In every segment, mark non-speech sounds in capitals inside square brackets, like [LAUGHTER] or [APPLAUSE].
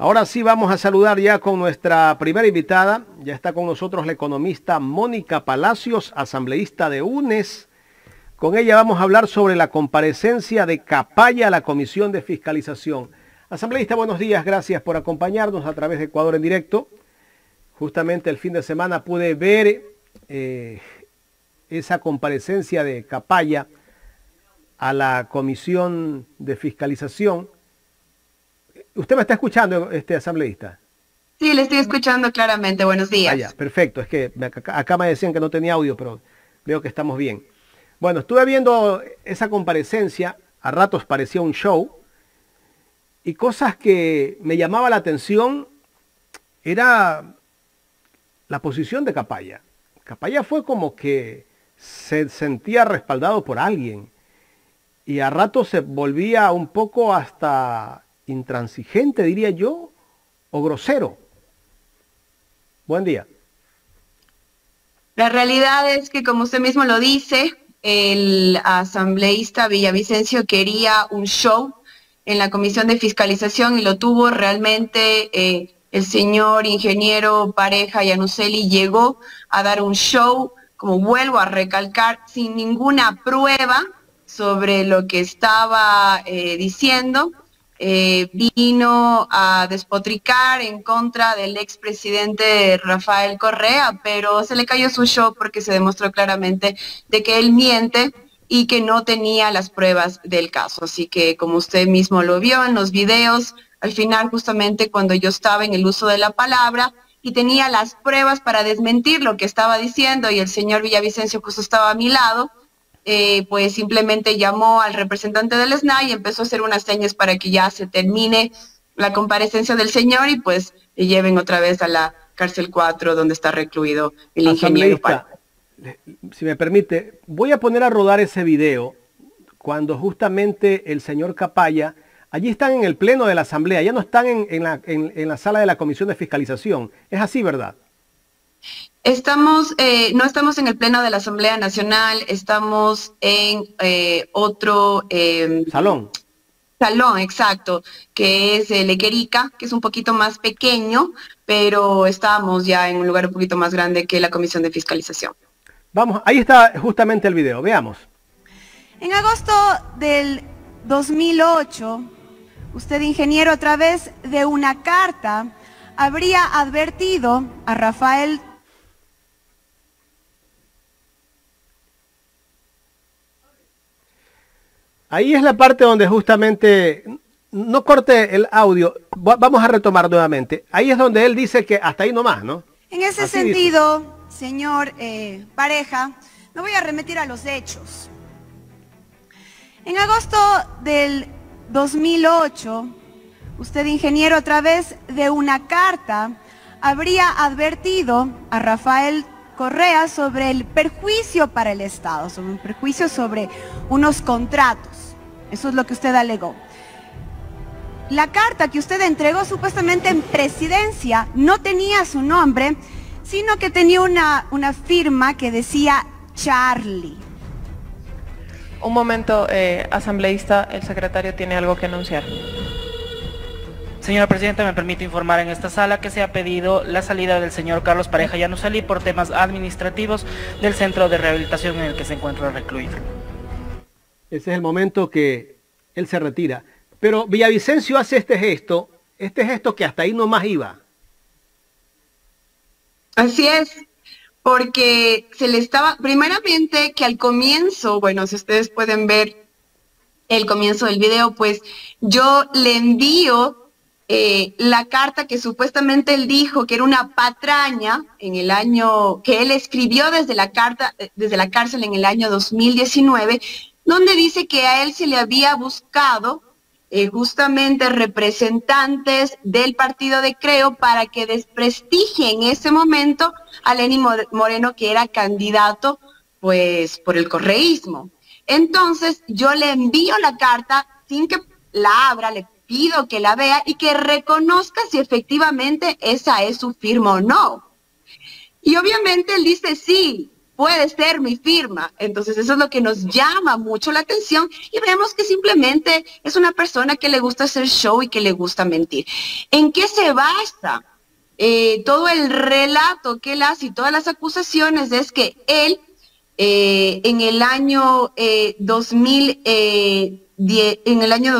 Ahora sí vamos a saludar ya con nuestra primera invitada. Ya está con nosotros la economista Mónica Palacios, asambleísta de UNES. Con ella vamos a hablar sobre la comparecencia de Capaya a la Comisión de Fiscalización. Asambleísta, buenos días, gracias por acompañarnos a través de Ecuador en directo. Justamente el fin de semana pude ver eh, esa comparecencia de Capaya a la Comisión de Fiscalización ¿Usted me está escuchando, este asambleísta? Sí, le estoy escuchando claramente. Buenos días. Ah, perfecto. Es que acá, me decían que no tenía audio, pero veo que estamos bien. Bueno, estuve viendo esa comparecencia, a ratos parecía un show, y cosas que me llamaba la atención era la posición de Capaya. Capaya fue como que se sentía respaldado por alguien y a ratos se volvía un poco hasta intransigente, diría yo, o grosero. Buen día. La realidad es que, como usted mismo lo dice, el asambleísta Villavicencio quería un show en la comisión de fiscalización y lo tuvo realmente. Eh, el señor ingeniero Pareja Yanuseli llegó a dar un show, como vuelvo a recalcar, sin ninguna prueba sobre lo que estaba eh, diciendo eh, vino a despotricar en contra del expresidente Rafael Correa, pero se le cayó su show porque se demostró claramente de que él miente y que no tenía las pruebas del caso. Así que como usted mismo lo vio en los videos, al final justamente cuando yo estaba en el uso de la palabra y tenía las pruebas para desmentir lo que estaba diciendo y el señor Villavicencio justo estaba a mi lado, eh, pues simplemente llamó al representante del SNA y empezó a hacer unas señas para que ya se termine la comparecencia del señor y pues le lleven otra vez a la cárcel 4 donde está recluido el ingeniero. Si me permite, voy a poner a rodar ese video cuando justamente el señor Capaya, allí están en el pleno de la asamblea, ya no están en, la, en la sala de la comisión de fiscalización. Es así, ¿verdad? Estamos, eh, no estamos en el Pleno de la Asamblea Nacional, estamos en eh, otro... Em, salón. Salón, exacto, que es el Equerica, que es un poquito más pequeño, pero estamos ya en un lugar un poquito más grande que la Comisión de Fiscalización. Vamos, ahí está justamente el video, veamos. En agosto del 2008, usted ingeniero a través de una carta habría advertido a Rafael Ahí es la parte donde justamente, no corte el audio, vamos a retomar nuevamente. Ahí es donde él dice que hasta ahí nomás, ¿no? En ese sentido, señor eh, pareja, me voy a remitir a los hechos. En agosto del 2008, usted ingeniero a través de una carta habría advertido a Rafael Correa sobre el perjuicio para el Estado, sobre un perjuicio sobre unos contratos. Eso es lo que usted alegó. La carta que usted entregó supuestamente en presidencia no tenía su nombre, sino que tenía una, una firma que decía Charlie. Un momento, eh, asambleísta, el secretario tiene algo que anunciar. Señora Presidenta, me permito informar en esta sala que se ha pedido la salida del señor Carlos Pareja Llanusalí por temas administrativos del centro de rehabilitación en el que se encuentra recluido. Ese es el momento que él se retira. Pero Villavicencio hace este gesto, este gesto que hasta ahí no más iba. Así es, porque se le estaba, primeramente que al comienzo, bueno, si ustedes pueden ver el comienzo del video, pues yo le envío eh, la carta que supuestamente él dijo que era una patraña en el año, que él escribió desde la, carta, desde la cárcel en el año 2019, donde dice que a él se le había buscado eh, justamente representantes del partido de Creo para que desprestigie en ese momento a Lenín Moreno, que era candidato pues por el correísmo. Entonces yo le envío la carta sin que la abra, le pido que la vea y que reconozca si efectivamente esa es su firma o no. Y obviamente él dice sí, puede ser mi firma. Entonces eso es lo que nos llama mucho la atención y vemos que simplemente es una persona que le gusta hacer show y que le gusta mentir. ¿En qué se basa? Eh, todo el relato que él hace y todas las acusaciones es que él eh, en el año 2000, eh, en el año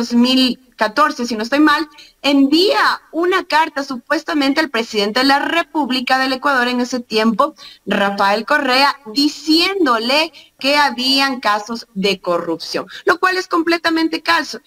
2014, si no estoy mal, envía una carta supuestamente al presidente de la República del Ecuador en ese tiempo, Rafael Correa, diciéndole que habían casos de corrupción, lo cual es completamente falso,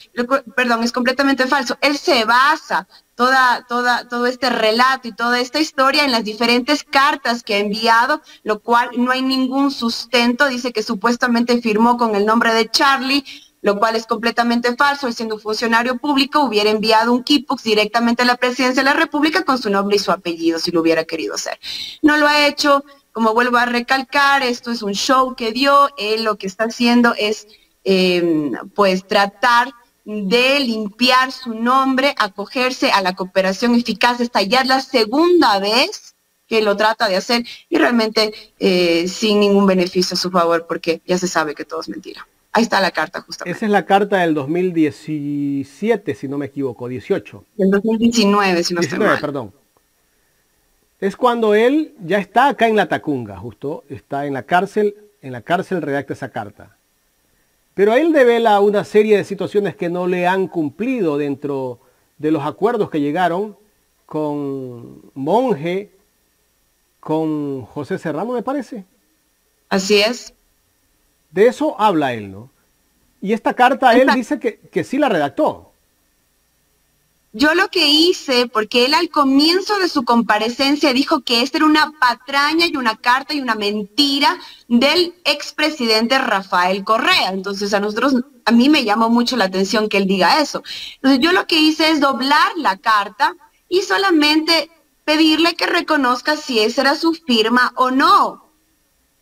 perdón, es completamente falso. Él se basa toda, toda, todo este relato y toda esta historia en las diferentes cartas que ha enviado, lo cual no hay ningún sustento, dice que supuestamente firmó con el nombre de Charlie, lo cual es completamente falso. Él siendo un funcionario público hubiera enviado un Kipux directamente a la presidencia de la República con su nombre y su apellido si lo hubiera querido hacer. No lo ha hecho, como vuelvo a recalcar, esto es un show que dio, él lo que está haciendo es em, pues tratar de limpiar su nombre, acogerse a la cooperación eficaz, esta ya es la segunda vez que lo trata de hacer y realmente eh, sin ningún beneficio a su favor porque ya se sabe que todo es mentira. Ahí está la carta justamente. Esa es la carta del 2017, si no me equivoco, 18. Del 2019, si no 19, perdón. Es cuando él ya está acá en la Tacunga, justo, está en la cárcel, en la cárcel redacta esa carta. Pero a él devela una serie de situaciones que no le han cumplido dentro de los acuerdos que llegaron con Monje, con José Serrano, me parece. Así es. De eso habla él, ¿no? Y esta carta él dice que, que sí la redactó. Yo lo que hice, porque él al comienzo de su comparecencia dijo que esta era una patraña y una carta y una mentira del expresidente Rafael Correa. Entonces a nosotros, a mí me llamó mucho la atención que él diga eso. Entonces yo lo que hice es doblar la carta y solamente pedirle que reconozca si esa era su firma o no.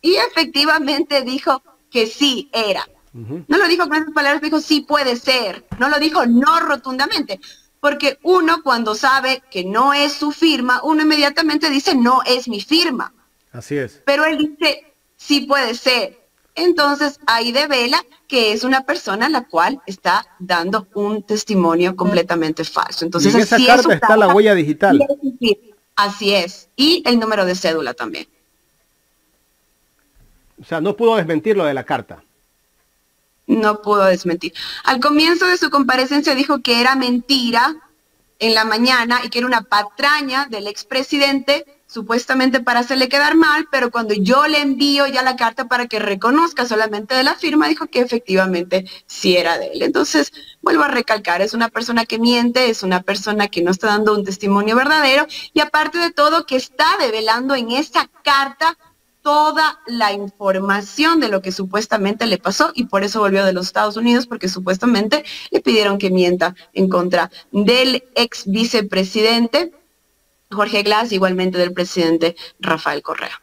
Y efectivamente dijo, que sí era. No lo dijo con esas palabras, dijo sí puede ser. No lo dijo no rotundamente. Porque uno cuando sabe que no es su firma, uno inmediatamente dice no es mi firma. Así es. Pero él dice sí puede ser. Entonces ahí devela que es una persona la cual está dando un testimonio completamente falso. Entonces en esa carta está la huella digital. Así es. Y el número de cédula también. O sea, no pudo desmentir lo de la carta. No pudo desmentir. Al comienzo de su comparecencia dijo que era mentira en la mañana y que era una patraña del expresidente, supuestamente para hacerle quedar mal, pero cuando yo le envío ya la carta para que reconozca solamente de la firma, dijo que efectivamente sí era de él. Entonces, vuelvo a recalcar, es una persona que miente, es una persona que no está dando un testimonio verdadero y aparte de todo que está develando en esa carta toda la información de lo que supuestamente le pasó y por eso volvió de los Estados Unidos porque supuestamente le pidieron que mienta en contra del ex vicepresidente Jorge Glass, igualmente del presidente Rafael Correa.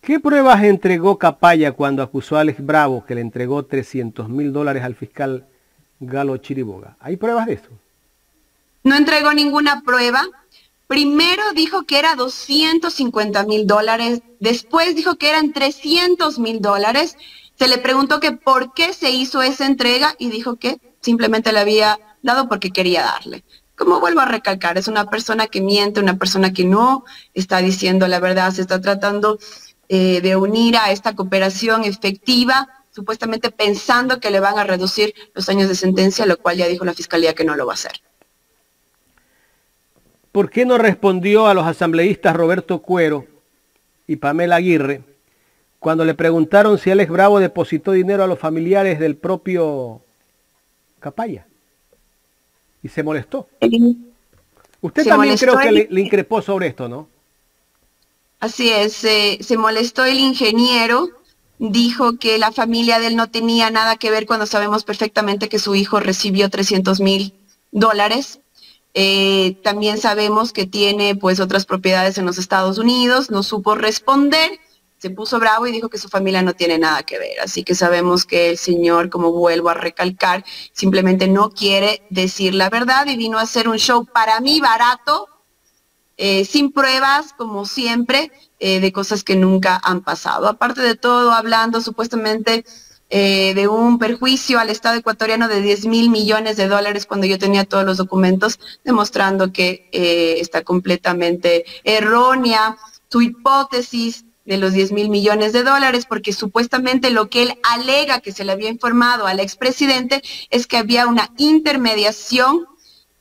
¿Qué pruebas entregó Capaya cuando acusó a Alex Bravo que le entregó 300 mil dólares al fiscal Galo Chiriboga? ¿Hay pruebas de eso? No entregó ninguna prueba, Primero dijo que era 250 mil dólares, después dijo que eran 300 mil dólares. Se le preguntó que por qué se hizo esa entrega y dijo que simplemente le había dado porque quería darle. Como vuelvo a recalcar, es una persona que miente, una persona que no está diciendo la verdad, se está tratando eh, de unir a esta cooperación efectiva, supuestamente pensando que le van a reducir los años de sentencia, lo cual ya dijo la Fiscalía que no lo va a hacer. ¿Por qué no respondió a los asambleístas Roberto Cuero y Pamela Aguirre cuando le preguntaron si Alex Bravo depositó dinero a los familiares del propio Capaya? Y se molestó. Usted también creo que le, increpó sobre esto, ¿no? Así es, se molestó el ingeniero, dijo que la familia de él no tenía nada que ver cuando sabemos perfectamente que su hijo recibió 300 mil dólares eh, también sabemos que tiene pues otras propiedades en los Estados Unidos, no supo responder, se puso bravo y dijo que su familia no tiene nada que ver. Así que sabemos que el señor, como vuelvo a recalcar, simplemente no quiere decir la verdad y vino a hacer un show para mí barato eh, sin pruebas, como siempre, eh, de cosas que nunca han pasado. Aparte de todo, hablando supuestamente eh, de un perjuicio al Estado ecuatoriano de 10 mil millones de dólares cuando yo tenía todos los documentos, demostrando que está completamente errónea su hipótesis de los 10 mil millones de dólares, porque supuestamente lo que él alega que se le había informado al expresidente es que había una intermediación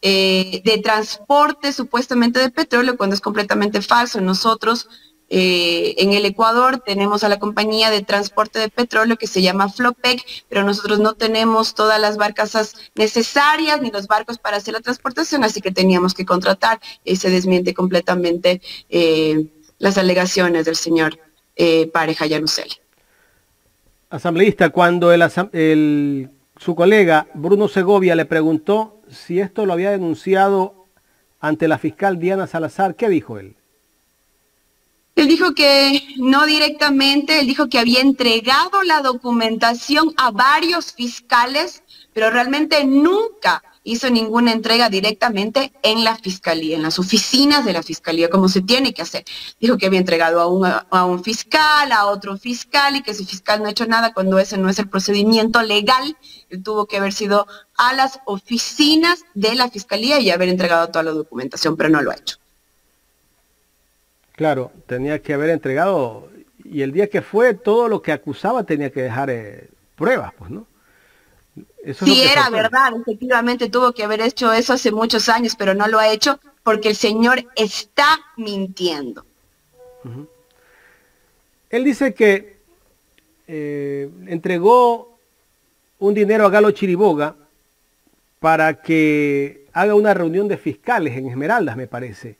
eh, de transporte supuestamente de petróleo, cuando es completamente falso. Nosotros eh, en el Ecuador tenemos a la compañía de transporte de petróleo que se llama Flopec, pero nosotros no tenemos todas las barcazas necesarias ni los barcos para hacer la transportación, así que teníamos que contratar y se desmiente completamente. Eh, las alegaciones del señor eh, Pareja Yanusel. Asambleísta, cuando su colega Bruno Segovia le preguntó si esto lo había denunciado ante la fiscal Diana Salazar, ¿qué dijo él? Él dijo que no directamente, él dijo que había entregado la documentación a varios fiscales, pero realmente nunca hizo ninguna entrega directamente en la fiscalía, en las oficinas de la fiscalía, como se tiene que hacer. Dijo que había entregado a un, fiscal, a otro fiscal y que ese fiscal no ha hecho nada cuando ese no es el procedimiento legal. Él tuvo que haber sido a las oficinas de la fiscalía y haber entregado toda la documentación, pero no lo ha hecho. Claro, tenía que haber entregado y el día que fue todo lo que acusaba tenía que dejar eh, pruebas, pues, ¿no? sí, era verdad, efectivamente tuvo que haber hecho eso hace muchos años, pero no lo ha hecho porque el Señor está mintiendo. Él dice que eh, entregó un dinero a Galo Chiriboga para que haga una reunión de fiscales en Esmeraldas, me parece.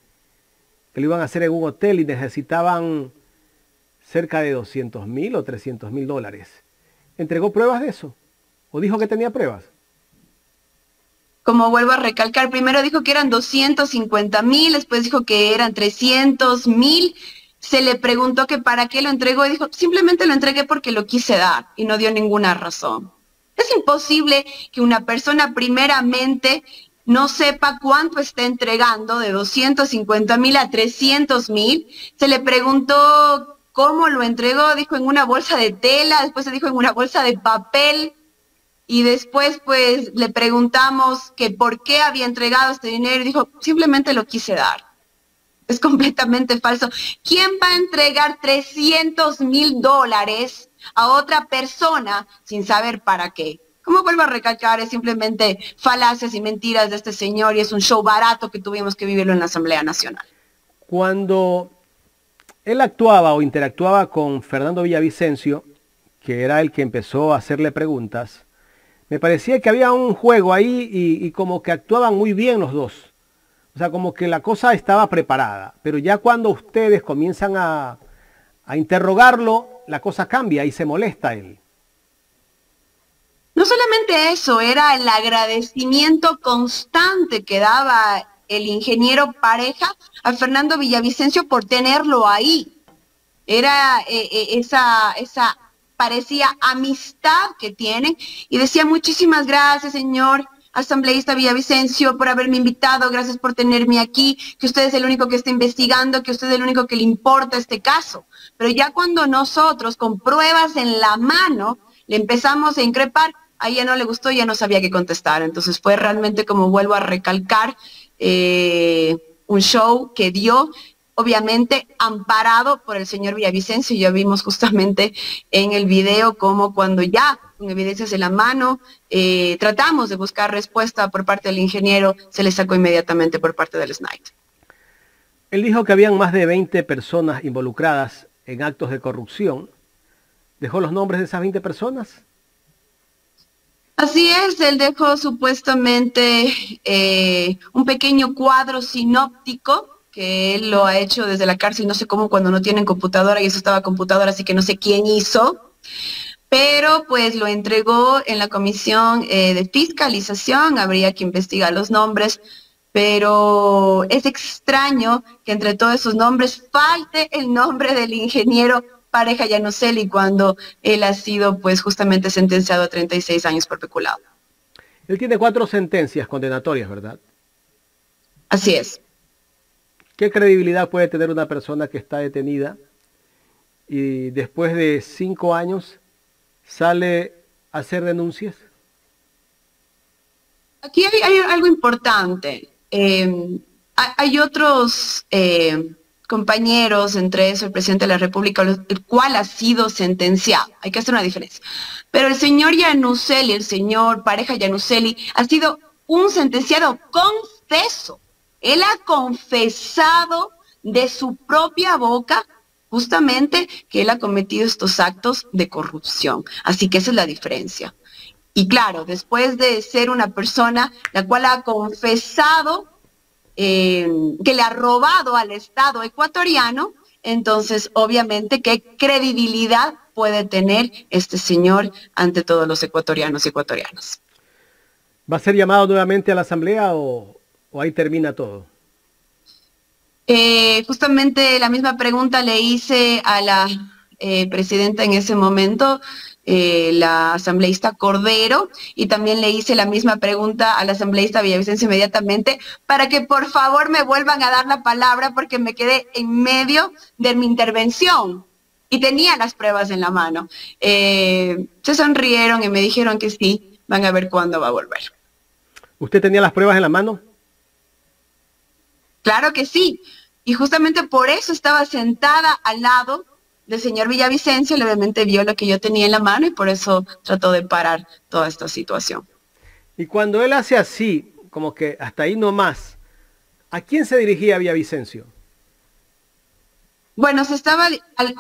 Que lo iban a hacer en un hotel y necesitaban cerca de 200 mil o 300 mil dólares. ¿Entregó pruebas de eso? ¿O dijo que tenía pruebas? Como vuelvo a recalcar, primero dijo que eran 250 mil, después dijo que eran 300 mil. Se le preguntó que para qué lo entregó y dijo, simplemente lo entregué porque lo quise dar y no dio ninguna razón. Es imposible que una persona primeramente no sepa cuánto está entregando de 250 mil a 300 mil. Se le preguntó cómo lo entregó, dijo en una bolsa de tela, después se dijo en una bolsa de papel y después pues le preguntamos que por qué había entregado este dinero y dijo, simplemente lo quise dar. Es completamente falso. ¿Quién va a entregar 300 mil dólares a otra persona sin saber para qué? Como vuelvo a recalcar, es simplemente falacias y mentiras de este señor y es un show barato que tuvimos que vivirlo en la Asamblea Nacional. Cuando él actuaba o interactuaba con Fernando Villavicencio, que era el que empezó a hacerle preguntas, me parecía que había un juego ahí y, como que actuaban muy bien los dos. O sea, como que la cosa estaba preparada. Pero ya cuando ustedes comienzan a, a interrogarlo, la cosa cambia y se molesta él. No solamente eso, era el agradecimiento constante que daba el ingeniero pareja a Fernando Villavicencio por tenerlo ahí. Era eh, eh, esa, esa parecía amistad que tienen y decía muchísimas gracias, señor asambleísta Villavicencio, por haberme invitado, gracias por tenerme aquí, que usted es el único que está investigando, que usted es el único que le importa este caso. Pero ya cuando nosotros, con pruebas en la mano, le empezamos a increpar, a ella no le gustó, ya no sabía qué contestar. Entonces fue realmente, como vuelvo a recalcar, eh, un show que dio obviamente amparado por el señor Villavicencio. Ya vimos justamente en el video cómo cuando ya con evidencias en la mano eh, tratamos de buscar respuesta por parte del ingeniero, se le sacó inmediatamente por parte del SNITE. Él dijo que habían más de 20 personas involucradas en actos de corrupción. ¿Dejó los nombres de esas 20 personas? Así es, él dejó supuestamente eh, un pequeño cuadro sinóptico que él lo ha hecho desde la cárcel, no sé cómo cuando no tienen computadora y eso estaba computadora, así que no sé quién hizo, pero pues lo entregó en la comisión eh, de fiscalización, habría que investigar los nombres, pero es extraño que entre todos esos nombres falte el nombre del ingeniero Pareja Llanoseli cuando él ha sido pues justamente sentenciado a 36 años por peculado. Él tiene cuatro sentencias condenatorias, ¿verdad? Así es. ¿Qué credibilidad puede tener una persona que está detenida y después de cinco años sale a hacer denuncias? Aquí hay, algo importante. Eh, hay, otros eh, compañeros, entre eso el presidente de la República, el cual ha sido sentenciado. Hay que hacer una diferencia. Pero el señor Yanuseli, el señor pareja Yanuseli, ha sido un sentenciado confeso. Él ha confesado de su propia boca justamente que él ha cometido estos actos de corrupción. Así que esa es la diferencia. Y claro, después de ser una persona la cual ha confesado eh, que le ha robado al Estado ecuatoriano, entonces obviamente qué credibilidad puede tener este señor ante todos los ecuatorianos y ecuatorianas. ¿Va a ser llamado nuevamente a la asamblea o, ahí termina todo? Eh, justamente la misma pregunta le hice a la eh, presidenta en ese momento. Eh, la asambleísta Cordero y también le hice la misma pregunta al asambleísta Villavicencio inmediatamente para que por favor me vuelvan a dar la palabra porque me quedé en medio de mi intervención y tenía las pruebas en la mano. Eh, se sonrieron y me dijeron que sí, van a ver cuándo va a volver. ¿Usted tenía las pruebas en la mano? Claro que sí. Y justamente por eso estaba sentada al lado del señor Villavicencio, obviamente vio lo que yo tenía en la mano y por eso trató de parar toda esta situación. Y cuando él hace así, como que hasta ahí no más, ¿a quién se dirigía Villavicencio? Bueno, se estaba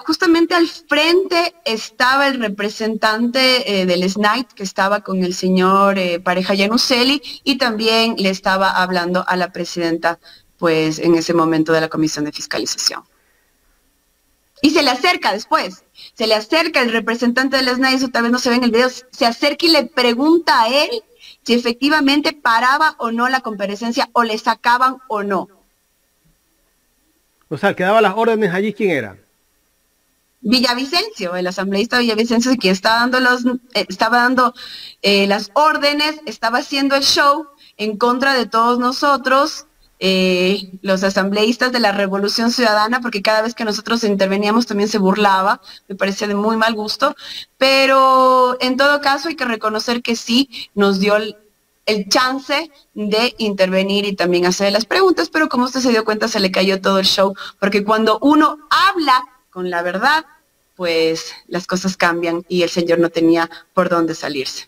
justamente al frente estaba el representante eh, del SNITE que estaba con el señor eh, Pareja Yanuseli y también le estaba hablando a la presidenta, pues en ese momento de la Comisión de Fiscalización. Y se le acerca después, se le acerca el representante de las NAI, eso tal vez no se ve en el video, se acerca y le pregunta a él si efectivamente paraba o no la comparecencia o le sacaban o no. O sea, que daba las órdenes allí, ¿quién era? Villavicencio, el asambleísta Villavicencio, que estaba dando, los, eh, estaba dando eh, las órdenes, estaba haciendo el show en contra de todos nosotros, eh, los asambleístas de la Revolución Ciudadana, porque cada vez que nosotros interveníamos también se burlaba, me parecía de muy mal gusto, pero en todo caso hay que reconocer que sí nos dio el, chance de intervenir y también hacer las preguntas, pero como usted se dio cuenta se le cayó todo el show, porque cuando uno habla con la verdad, pues las cosas cambian y el señor no tenía por dónde salirse.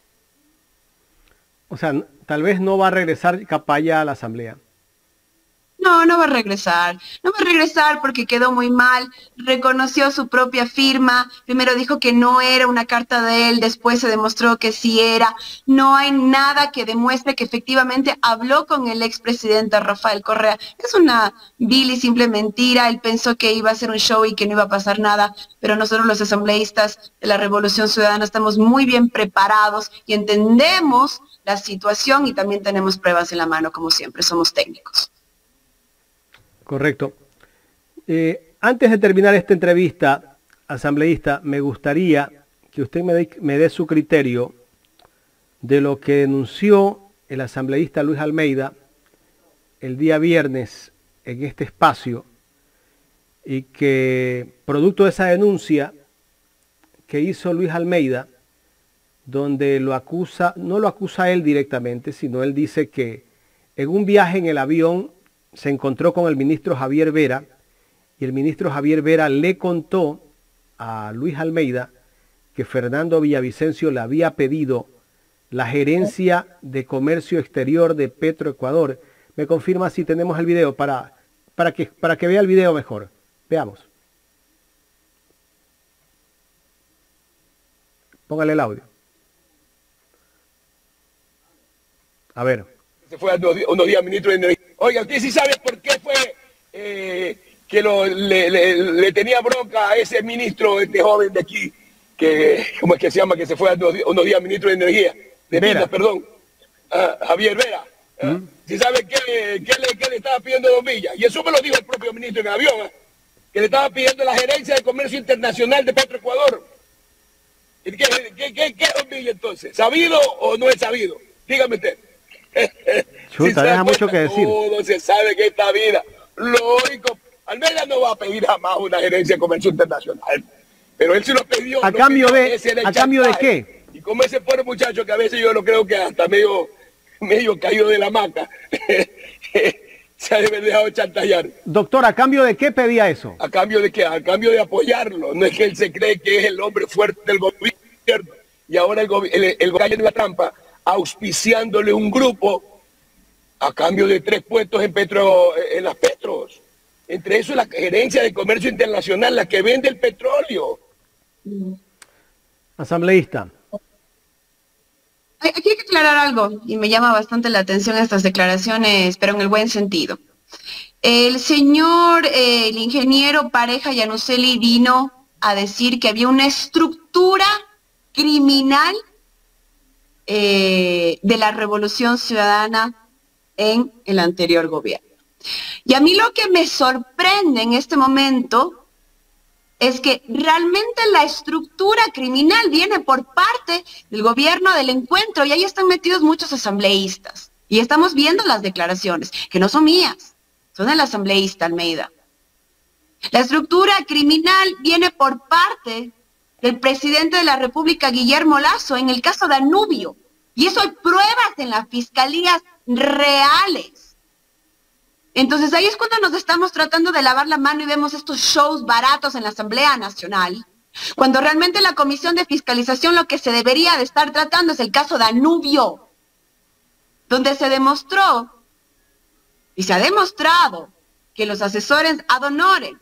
O sea, tal vez no va a regresar Capaya a la asamblea. No, no va a regresar. No va a regresar porque quedó muy mal. Reconoció su propia firma. Primero dijo que no era una carta de él, después se demostró que sí era. No hay nada que demuestre que efectivamente habló con el expresidente Rafael Correa. Es una vil y simple mentira. Él pensó que iba a ser un show y que no iba a pasar nada, pero nosotros los asambleístas de la Revolución Ciudadana estamos muy bien preparados y entendemos la situación y también tenemos pruebas en la mano, como siempre, somos técnicos. Correcto. Eh, antes de terminar esta entrevista, asambleísta, me gustaría que usted me dé, su criterio de lo que denunció el asambleísta Luis Almeida el día viernes en este espacio y que producto de esa denuncia que hizo Luis Almeida, donde lo acusa, no lo acusa él directamente, sino él dice que en un viaje en el avión se encontró con el ministro Javier Vera y el ministro Javier Vera le contó a Luis Almeida que Fernando Villavicencio le había pedido la gerencia de comercio exterior de Petroecuador. Me confirma si tenemos el video para, para, que, para que vea el video mejor. Veamos. Póngale el audio. A ver. Se fue unos días ministro de Oiga, ¿usted sí sabe por qué fue eh, que le, tenía bronca a ese ministro, este joven de aquí, que, ¿cómo es que se llama? Que se fue unos, días ministro de Energía, de Vera. perdón, ah, Javier Vera. Ah, ¿Mm? ¿Sí sabe qué, le, estaba pidiendo Don Villa? Y eso me lo dijo el propio ministro en el avión, ¿ah? que le estaba pidiendo la gerencia de comercio internacional de Petroecuador. ¿Qué, qué, qué, qué Don Villa entonces? ¿Sabido o no es sabido? Dígame usted. [LAUGHS] Chuta, deja mucho que decir. Todo se sabe que esta vida lógico. Almeida no va a pedir jamás una gerencia de comercio internacional. Pero él sí lo pidió. ¿A cambio de, a cambio de qué? Y como ese pobre muchacho que a veces yo lo creo que hasta medio, medio caído de la hamaca, [LAUGHS] se ha dejado chantajear. Doctor, ¿a cambio de qué pedía eso? ¿A cambio de qué? A cambio de apoyarlo. No es que él se cree que es el hombre fuerte del gobierno. Y ahora el, gobierno el, el gobierno de la trampa auspiciándole un grupo a cambio de tres puestos en, petro, en las petros. Entre eso la gerencia de comercio internacional, la que vende el petróleo. Asambleísta. Aquí hay que aclarar algo y me llama bastante la atención estas declaraciones, pero en el buen sentido. El señor, eh, el ingeniero Pareja Yanuseli vino a decir que había una estructura criminal eh, de la revolución ciudadana en el anterior gobierno. Y a mí lo que me sorprende en este momento es que realmente la estructura criminal viene por parte del gobierno del encuentro y ahí están metidos muchos asambleístas. Y estamos viendo las declaraciones, que no son mías, son del asambleísta Almeida. La estructura criminal viene por parte del presidente de la República, Guillermo Lazo, en el caso de Anubio. Y eso hay pruebas en las fiscalías reales. Entonces ahí es cuando nos estamos tratando de lavar la mano y vemos estos shows baratos en la Asamblea Nacional, cuando realmente la Comisión de Fiscalización lo que se debería de estar tratando es el caso Danubio, donde se demostró y se ha demostrado que los asesores ad honorem,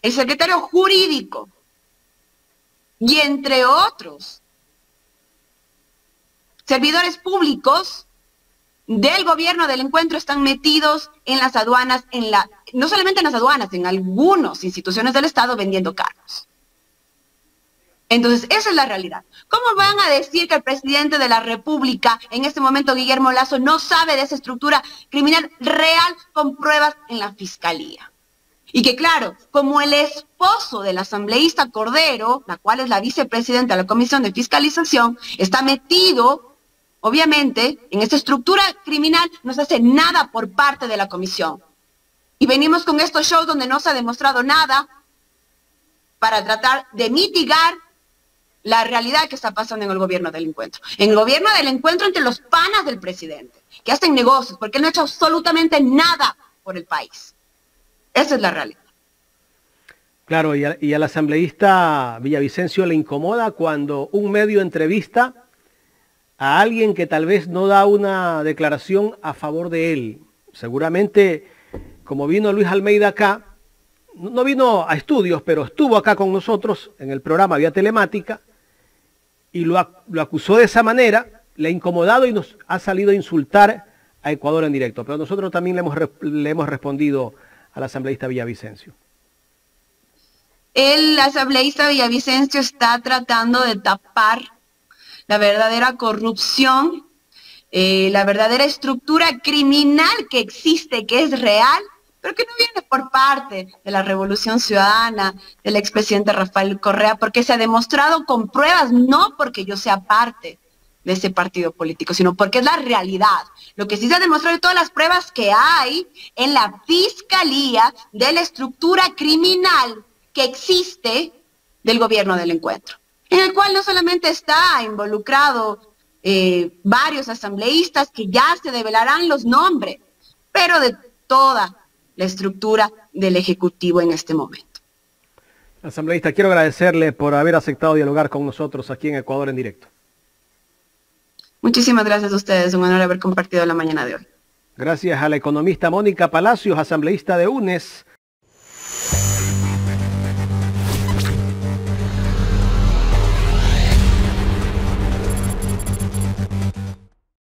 el secretario jurídico y entre otros servidores públicos del gobierno del encuentro están metidos en las aduanas, no solamente en las aduanas, en algunas instituciones del Estado vendiendo carros. Entonces, esa es la realidad. ¿Cómo van a decir que el presidente de la República, en este momento Guillermo Lazo, no sabe de esa estructura criminal real con pruebas en la fiscalía? Y que claro, como el esposo del asambleísta Cordero, la cual es la vicepresidenta de la Comisión de Fiscalización, está metido Obviamente, en esta estructura criminal no se hace nada por parte de la comisión. Y venimos con estos shows donde no se ha demostrado nada para tratar de mitigar la realidad que está pasando en el gobierno del encuentro. En el gobierno del encuentro entre los panas del presidente, que hacen negocios, porque él no ha hecho absolutamente nada por el país. Esa es la realidad. Claro, y, y al asambleísta Villavicencio le incomoda cuando un medio entrevista a alguien que tal vez no da una declaración a favor de él. Seguramente, como vino Luis Almeida acá, no vino a estudios, pero estuvo acá con nosotros en el programa Vía Telemática y lo, acusó de esa manera, le ha incomodado y nos ha salido a insultar a Ecuador en directo. Pero nosotros también le hemos, le hemos respondido al asambleísta Villavicencio. El asambleísta Villavicencio está tratando de tapar la verdadera corrupción, eh, la verdadera estructura criminal que existe, que es real, pero que no viene por parte de la Revolución Ciudadana, del expresidente Rafael Correa, porque se ha demostrado con pruebas, no porque yo sea parte de ese partido político, sino porque es la realidad. Lo que sí se ha demostrado de todas las pruebas que hay en la fiscalía de la estructura criminal que existe del gobierno del encuentro en el cual no solamente está involucrado eh, varios asambleístas que ya se develarán los nombres, pero de toda la estructura del Ejecutivo en este momento. Asambleísta, quiero agradecerle por haber aceptado dialogar con nosotros aquí en Ecuador en directo. Muchísimas gracias a ustedes, un honor haber compartido la mañana de hoy. Gracias a la economista Mónica Palacios, asambleísta de UNES